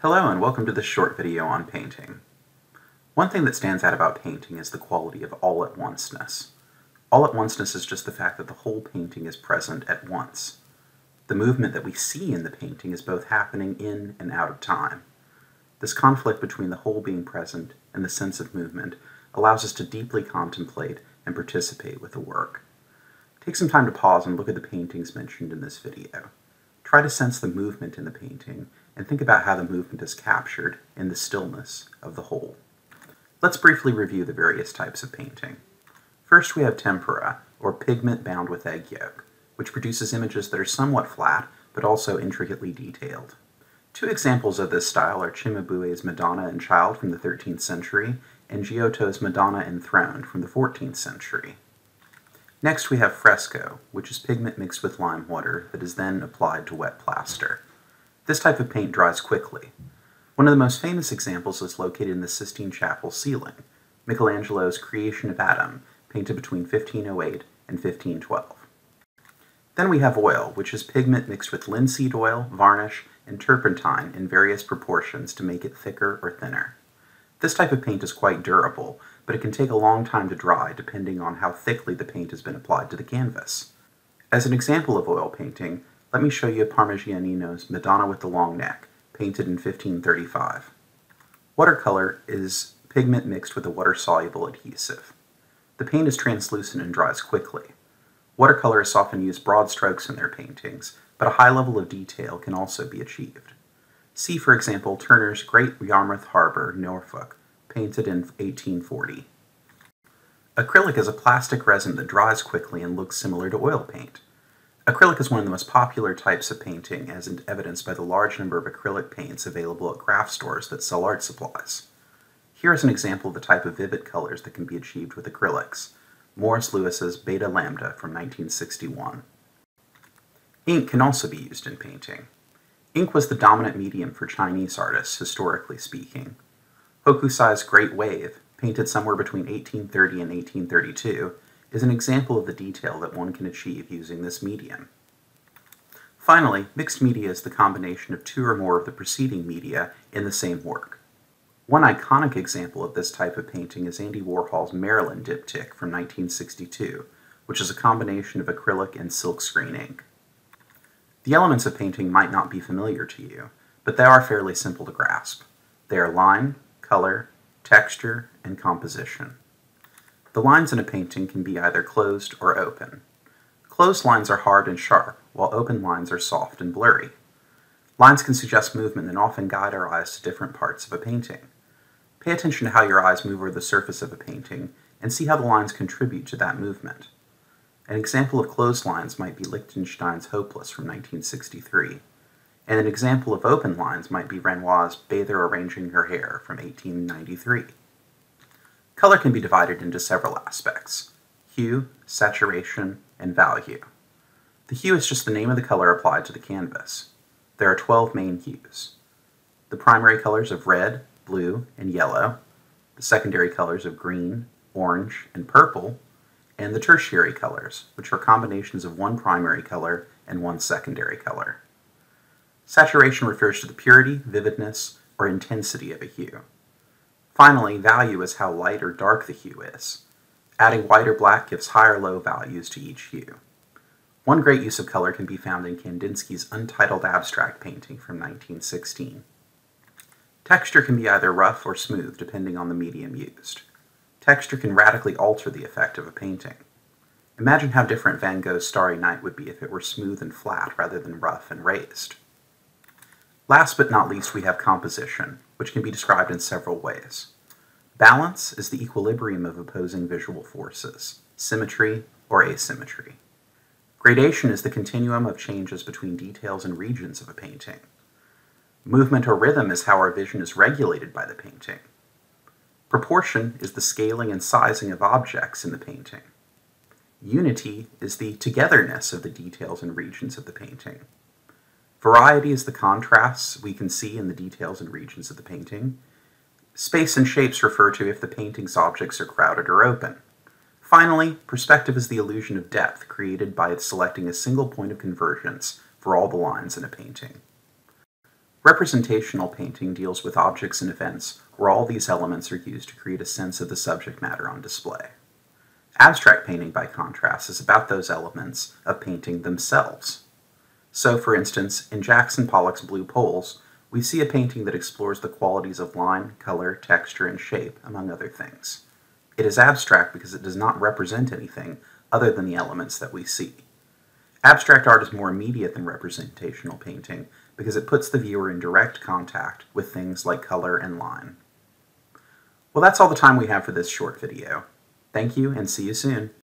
Hello and welcome to this short video on painting. One thing that stands out about painting is the quality of all-at-onceness. All-at-onceness is just the fact that the whole painting is present at once. The movement that we see in the painting is both happening in and out of time. This conflict between the whole being present and the sense of movement allows us to deeply contemplate and participate with the work. Take some time to pause and look at the paintings mentioned in this video. Try to sense the movement in the painting and think about how the movement is captured in the stillness of the whole. Let's briefly review the various types of painting. First we have tempera, or pigment bound with egg yolk, which produces images that are somewhat flat but also intricately detailed. Two examples of this style are Cimabue's Madonna and Child from the 13th century and Giotto's Madonna Enthroned from the 14th century. Next we have fresco, which is pigment mixed with lime water that is then applied to wet plaster. This type of paint dries quickly. One of the most famous examples is located in the Sistine Chapel ceiling, Michelangelo's Creation of Adam, painted between 1508 and 1512. Then we have oil, which is pigment mixed with linseed oil, varnish, and turpentine in various proportions to make it thicker or thinner. This type of paint is quite durable, but it can take a long time to dry depending on how thickly the paint has been applied to the canvas. As an example of oil painting, let me show you Parmigianino's Madonna with the Long Neck, painted in 1535. Watercolor is pigment mixed with a water-soluble adhesive. The paint is translucent and dries quickly. Watercolorists often use broad strokes in their paintings, but a high level of detail can also be achieved. See, for example, Turner's Great Yarmouth Harbour, Norfolk, painted in 1840. Acrylic is a plastic resin that dries quickly and looks similar to oil paint. Acrylic is one of the most popular types of painting, as evidenced by the large number of acrylic paints available at craft stores that sell art supplies. Here is an example of the type of vivid colors that can be achieved with acrylics, Morris Louis's Beta Lambda from 1961. Ink can also be used in painting. Ink was the dominant medium for Chinese artists, historically speaking. Hokusai's Great Wave, painted somewhere between 1830 and 1832, is an example of the detail that one can achieve using this medium. Finally, mixed media is the combination of two or more of the preceding media in the same work. One iconic example of this type of painting is Andy Warhol's Marilyn diptych from 1962, which is a combination of acrylic and silkscreen ink. The elements of painting might not be familiar to you, but they are fairly simple to grasp. They are line, color, texture, and composition. The lines in a painting can be either closed or open. Closed lines are hard and sharp, while open lines are soft and blurry. Lines can suggest movement and often guide our eyes to different parts of a painting. Pay attention to how your eyes move over the surface of a painting, and see how the lines contribute to that movement. An example of closed lines might be Lichtenstein's Hopeless from 1963, and an example of open lines might be Renoir's Bather Arranging Her Hair from 1893. Color can be divided into several aspects hue, saturation, and value. The hue is just the name of the color applied to the canvas. There are 12 main hues. The primary colors of red, blue, and yellow, the secondary colors of green, orange, and purple, and the tertiary colors, which are combinations of one primary color and one secondary color. Saturation refers to the purity, vividness, or intensity of a hue. Finally, value is how light or dark the hue is. Adding white or black gives high or low values to each hue. One great use of color can be found in Kandinsky's Untitled Abstract painting from 1916. Texture can be either rough or smooth depending on the medium used. Texture can radically alter the effect of a painting. Imagine how different Van Gogh's Starry Night would be if it were smooth and flat rather than rough and raised. Last but not least, we have composition, which can be described in several ways. Balance is the equilibrium of opposing visual forces, symmetry or asymmetry. Gradation is the continuum of changes between details and regions of a painting. Movement or rhythm is how our vision is regulated by the painting. Proportion is the scaling and sizing of objects in the painting. Unity is the togetherness of the details and regions of the painting. Variety is the contrasts we can see in the details and regions of the painting. Space and shapes refer to if the painting's objects are crowded or open. Finally, perspective is the illusion of depth created by selecting a single point of convergence for all the lines in a painting. Representational painting deals with objects and events where all these elements are used to create a sense of the subject matter on display. Abstract painting, by contrast, is about those elements of painting themselves. So, for instance, in Jackson Pollock's Blue Poles, we see a painting that explores the qualities of line, color, texture, and shape, among other things. It is abstract because it does not represent anything other than the elements that we see. Abstract art is more immediate than representational painting because it puts the viewer in direct contact with things like color and line. Well, that's all the time we have for this short video. Thank you and see you soon.